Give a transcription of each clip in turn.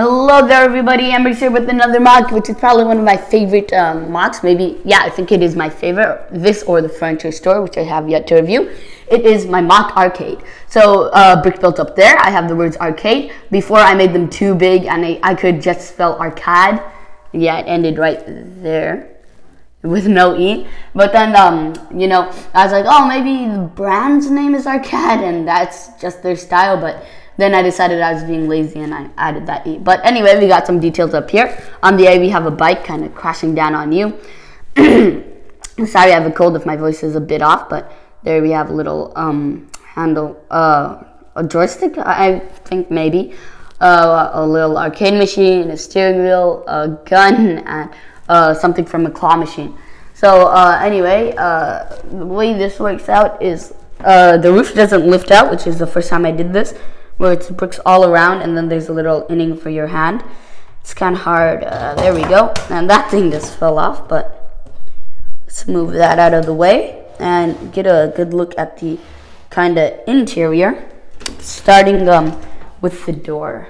Hello there, everybody. Amber's here with another MOC, which is probably one of my favorite um, MOCs. Maybe, yeah, I think it is my favorite. This or the furniture store, which I have yet to review. It is my MOC arcade. So, uh, brick built up there. I have the words arcade. Before, I made them too big, and I, I could just spell arcade. Yeah, it ended right there with no e. But then, um, you know, I was like, oh, maybe the brand's name is Arcade, and that's just their style. But then I decided I was being lazy and I added that E. But anyway, we got some details up here. On the A, we have a bike kind of crashing down on you. Sorry, I have a cold if my voice is a bit off, but there we have a little um, handle, uh, a joystick, I think maybe, uh, a little arcade machine, a steering wheel, a gun, and uh, something from a claw machine. So uh, anyway, uh, the way this works out is uh, the roof doesn't lift out, which is the first time I did this where it's bricks all around and then there's a little inning for your hand. It's kind of hard. Uh, there we go. And that thing just fell off, but let's move that out of the way and get a good look at the kind of interior, starting um, with the door.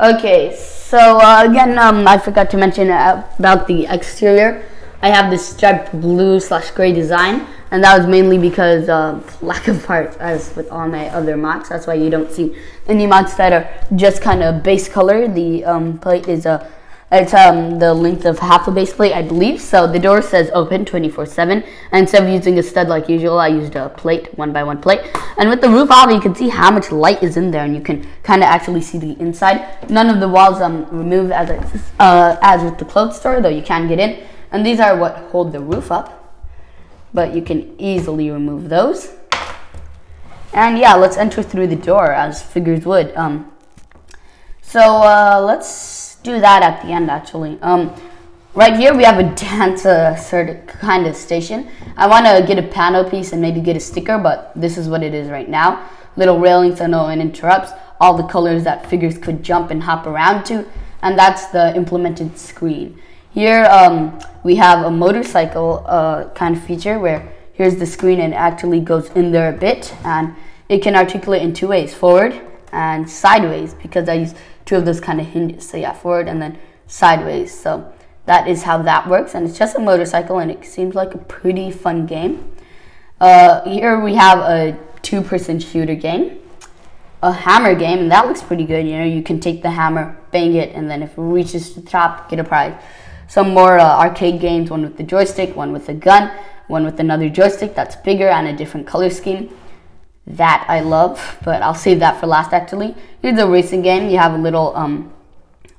Okay, so uh, again, um, I forgot to mention about the exterior. I have this striped blue slash gray design and that was mainly because of lack of parts as with all my other MOCs that's why you don't see any MOCs that are just kind of base color the um, plate is a it's um, the length of half a base plate I believe. So the door says open 24-7 and instead of using a stud like usual I used a plate one by one plate. And with the roof off you can see how much light is in there and you can kind of actually see the inside. None of the walls um removed as uh, as with the clothes store though you can get in. And these are what hold the roof up but you can easily remove those. And yeah, let's enter through the door as figures would. Um, so uh, let's do that at the end actually. Um, right here we have a dance uh, sort of kind of station. I want to get a panel piece and maybe get a sticker, but this is what it is right now. Little railings so no one interrupts. All the colors that figures could jump and hop around to. And that's the implemented screen. Here um, we have a motorcycle uh, kind of feature where here's the screen and it actually goes in there a bit and it can articulate in two ways, forward and sideways because I use two of those kind of hinges. So yeah, forward and then sideways. So that is how that works and it's just a motorcycle and it seems like a pretty fun game. Uh, here we have a two-person shooter game a hammer game, and that looks pretty good. You know, you can take the hammer, bang it, and then if it reaches the top, get a prize some more uh, arcade games, one with the joystick, one with a gun, one with another joystick that's bigger and a different color scheme. That I love, but I'll save that for last actually. Here's a racing game. You have a little um,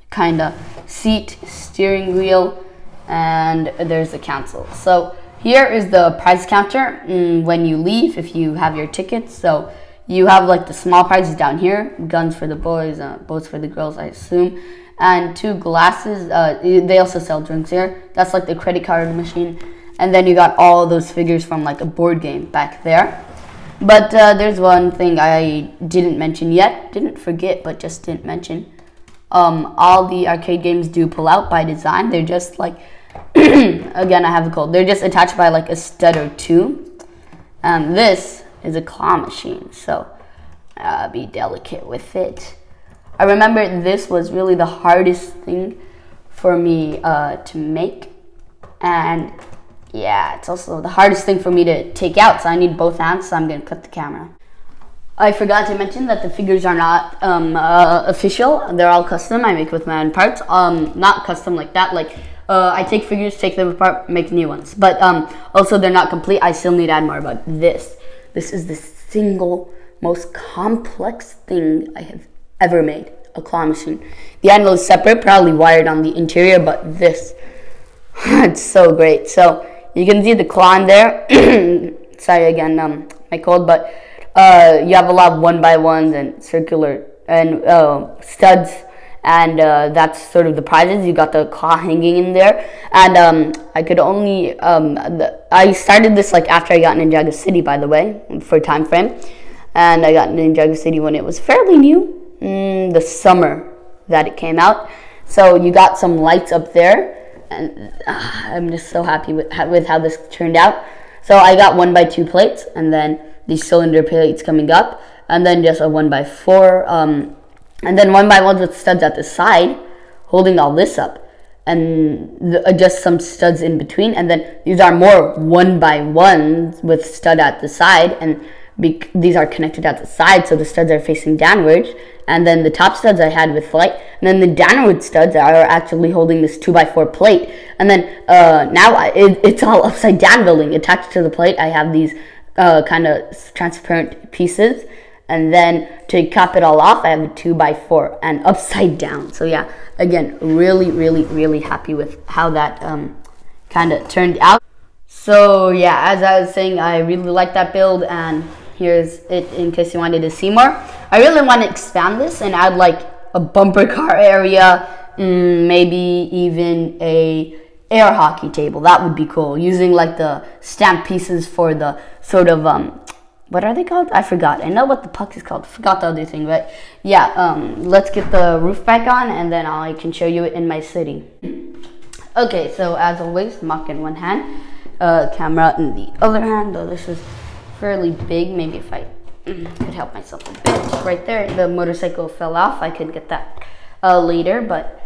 kind of seat, steering wheel, and there's a console. So here is the prize counter mm, when you leave if you have your tickets. So you have like the small prizes down here, guns for the boys, uh, boats for the girls, I assume and two glasses. Uh, they also sell drinks here. That's like the credit card machine. And then you got all those figures from like a board game back there. But uh, there's one thing I didn't mention yet. Didn't forget, but just didn't mention. Um, all the arcade games do pull out by design. They're just like, again, I have a cold. They're just attached by like a stud or two. And this is a claw machine, so uh, be delicate with it. I remember this was really the hardest thing for me uh, to make. And yeah, it's also the hardest thing for me to take out. So I need both hands, so I'm to cut the camera. I forgot to mention that the figures are not um, uh, official. They're all custom. I make with my own parts. Um, not custom like that. Like uh, I take figures, take them apart, make new ones. But um, also they're not complete. I still need to add more. But this, this is the single most complex thing I have ever made a claw machine. The handle is separate, probably wired on the interior, but this, it's so great. So you can see the claw there. Sorry again, um, my cold, but uh, you have a lot of one by ones and circular and uh, studs and uh, that's sort of the prizes. You got the claw hanging in there, and um, I could only um, the, I started this like after I got Ninjago City, by the way, for time frame, and I got Ninjago City when it was fairly new, mm, the summer that it came out. So you got some lights up there, and uh, I'm just so happy with with how this turned out. So I got one by two plates, and then these cylinder plates coming up, and then just a one by four um, and then one by ones with studs at the side, holding all this up, and the, just some studs in between, and then these are more one by ones with stud at the side, and these are connected at the side, so the studs are facing downwards. And then the top studs I had with light, and then the downward studs are actually holding this 2x4 plate. And then uh, now I, it, it's all upside down building. Attached to the plate, I have these uh, kind of transparent pieces. And then to cap it all off, I have a 2x4 and upside down. So yeah, again, really, really, really happy with how that um, kind of turned out. So yeah, as I was saying, I really like that build and here's it in case you wanted to see more. I really want to expand this and add like a bumper car area, mm, maybe even a air hockey table. That would be cool. Using like the stamp pieces for the sort of um, what are they called? I forgot. I know what the puck is called. Forgot the other thing, but yeah. Um, let's get the roof back on, and then I can show you it in my city. Okay, so as always, MOC in one hand, uh, camera in the other hand. Though this is fairly big. Maybe if I could help myself a bit. Right there, the motorcycle fell off. I could get that uh, later, but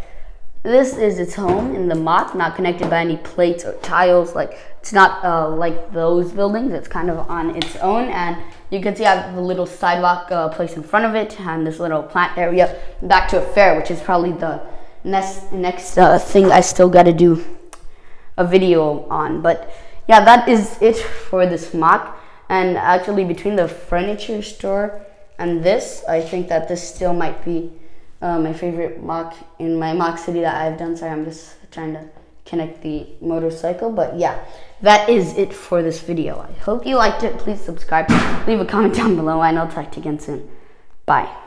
this is its home in the MOC, not connected by any plates or tiles. Like it's not uh, like those buildings. It's kind of on its own, and you can see I have a little sidewalk uh, place in front of it, and this little plant area back to a fair, which is probably the next next uh, thing I still got to do a video on. But yeah, that is it for this MOC. And actually, between the furniture store and this, I think that this still might be uh, my favorite MOC in my MOC city that I've done. Sorry, I'm just trying to connect the motorcycle. But yeah, that is it for this video. I hope you liked it. Please subscribe. Leave a comment down below, and I'll talk to you again soon. Bye.